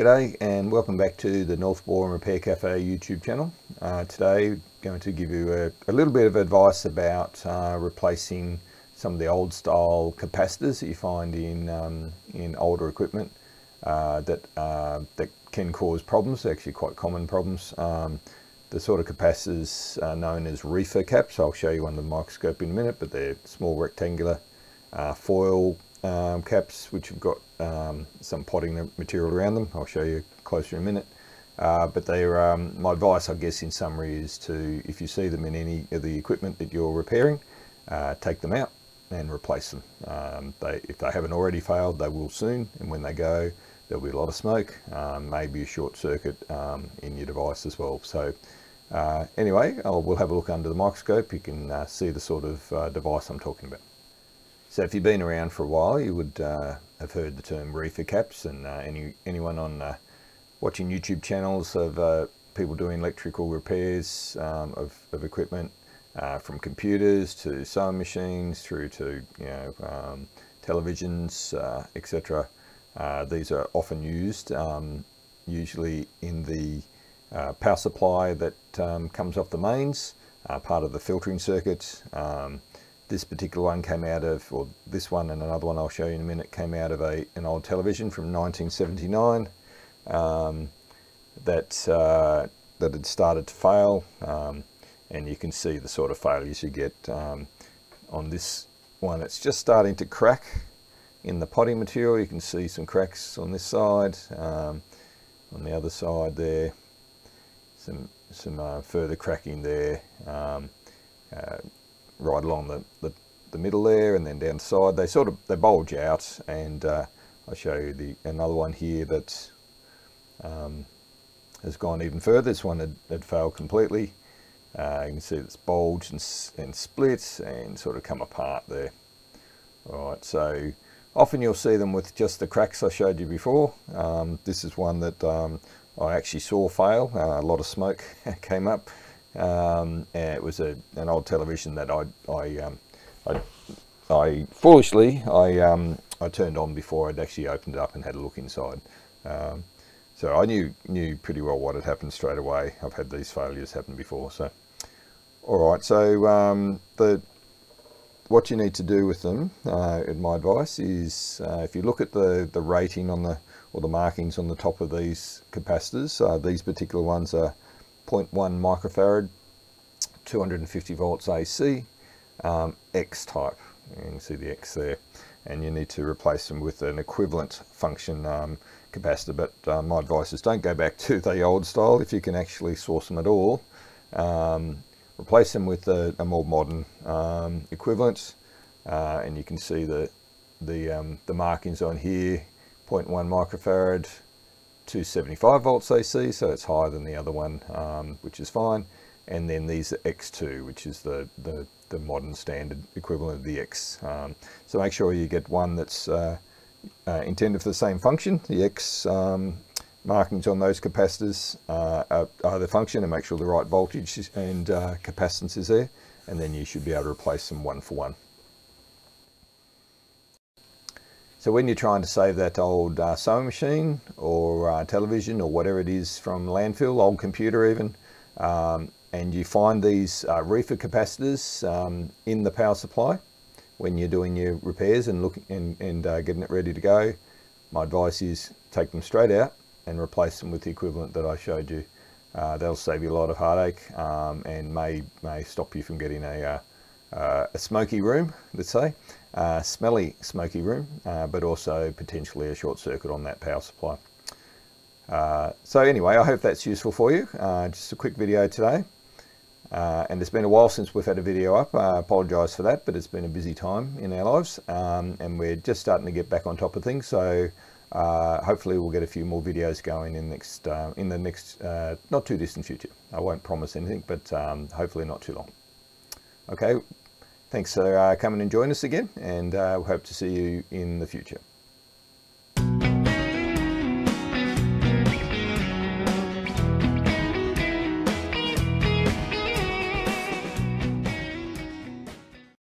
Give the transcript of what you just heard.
G'day and welcome back to the North Repair Cafe YouTube channel. Uh, today going to give you a, a, little bit of advice about uh, replacing some of the old style capacitors that you find in, um, in older equipment uh, that, uh, that can cause problems, actually quite common problems. Um, the sort of capacitors are known as RIFA caps, I'll show you under the microscope in a minute, but they're small rectangular uh, foil um, caps which have got um, some potting material around them. I'll show you closer in a minute. Uh, but they're, um, my advice, I guess, in summary is to, if you see them in any of the equipment that you're repairing, uh, take them out and replace them. Um, they, if they haven't already failed, they will soon. And when they go, there'll be a lot of smoke, um, maybe a short circuit um, in your device as well. So uh, anyway, I'll, we'll have a look under the microscope. You can uh, see the sort of uh, device I'm talking about. So if you've been around for a while, you would uh, have heard the term RIFA caps, and uh, any anyone on uh, watching YouTube channels of uh, people doing electrical repairs um, of, of, equipment, uh, from computers to sewing machines through to you know um, televisions, uh, etc. these are often used, um, usually in the power supply that um, comes off the mains, part of the filtering circuit. Um, this particular one came out of, or this one and another one I'll show you in a minute, came out of a, an old television from 1979 um, that, uh, that had started to fail. Um, and you can see the sort of failures you get um, on this one. It's just starting to crack in the potting material. You can see some cracks on this side. Um, on the other side there, some, some uh, further cracking there. Um, uh, right along the, the, the, middle there and then down the side. They sort of, they bulge out and uh, I'll show you the another one here that um, has gone even further. This one had, had failed completely. Uh, you can see it's bulged and, and split and sort of come apart there. All right, so often you'll see them with just the cracks I showed you before. Um, this is one that um, I actually saw fail. Uh, a lot of smoke came up um, it was a, an old television that I, I, um, I, I, foolishly I, um, I turned on before I'd actually opened it up and had a look inside. Um, so I knew knew pretty well what had happened straight away. I've had these failures happen before. So, all right. So um, the what you need to do with them, uh, in my advice, is uh, if you look at the the rating on the or the markings on the top of these capacitors, uh, these particular ones are 0.1 microfarad, 250 volts AC, um, X type. You can see the X there. And you need to replace them with an equivalent function um, capacitor. But uh, my advice is don't go back to the old style if you can actually source them at all. Um, replace them with a, a more modern um, equivalent. Uh, and you can see the, the, um, the markings on here, 0.1 microfarad, 275 volts AC, so it's higher than the other one, um, which is fine. And then these are X2, which is the, the, the modern standard equivalent of the X. Um, so make sure you get one that's uh, uh, intended for the same function. The X um, markings on those capacitors uh, are, are, the function and make sure the right voltage and uh, capacitance is there. And then you should be able to replace them one for one. So when you're trying to save that old uh, sewing machine or uh, television or whatever it is from landfill, old computer even, um, and you find these uh, RIFA capacitors um, in the power supply when you're doing your repairs and looking and, and uh, getting it ready to go, my advice is take them straight out and replace them with the equivalent that I showed you. Uh, that'll save you a lot of heartache um, and may may stop you from getting a uh, a smoky room, let's say, uh, smelly smoky room, uh, but also potentially a short circuit on that power supply. Uh, so anyway, I hope that's useful for you. Uh, just a quick video today. Uh, and it's been a while since we've had a video up. I apologise for that, but it's been a busy time in our lives. Um, and we're just starting to get back on top of things. So hopefully we'll get a few more videos going in, next, in the next not too distant future. I won't promise anything, but um, hopefully not too long. Okay, Thanks for uh, coming and joining us again, and uh, we hope to see you in the future.